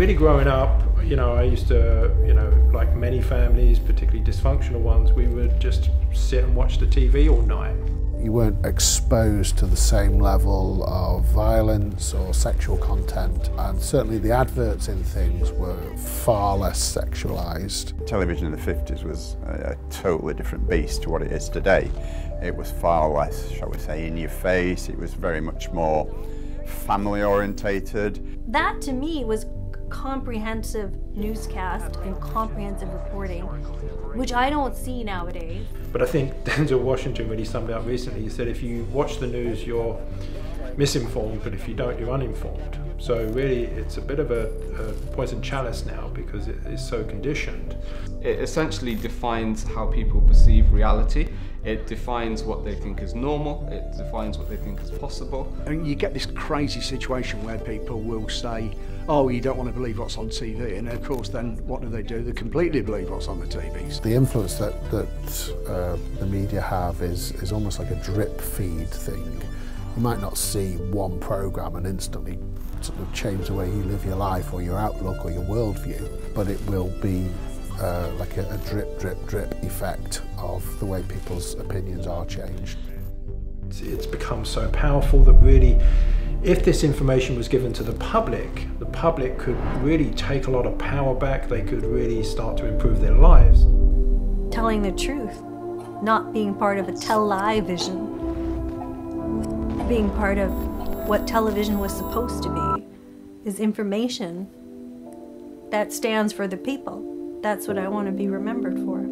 really growing up, you know, I used to, you know, like many families, particularly dysfunctional ones, we would just sit and watch the TV all night. You weren't exposed to the same level of violence or sexual content, and certainly the adverts in things were far less sexualized. Television in the 50s was a, a totally different beast to what it is today. It was far less, shall we say, in your face, it was very much more family orientated. That to me was comprehensive newscast and comprehensive reporting, which I don't see nowadays. But I think Denzel Washington really summed it up recently. He said, if you watch the news, you're misinformed, but if you don't, you're uninformed. So really, it's a bit of a, a poison chalice now because it is so conditioned. It essentially defines how people perceive reality. It defines what they think is normal. It defines what they think is possible. And you get this crazy situation where people will say, oh, you don't want to believe what's on TV. And of course, then what do they do? They completely believe what's on the TVs. The influence that, that uh, the media have is, is almost like a drip feed thing. You might not see one programme and instantly sort of change the way you live your life or your outlook or your worldview, but it will be uh, like a, a drip, drip, drip effect of the way people's opinions are changed. It's become so powerful that really, if this information was given to the public, the public could really take a lot of power back. They could really start to improve their lives. Telling the truth, not being part of a tell lie vision, being part of what television was supposed to be, is information that stands for the people. That's what I want to be remembered for.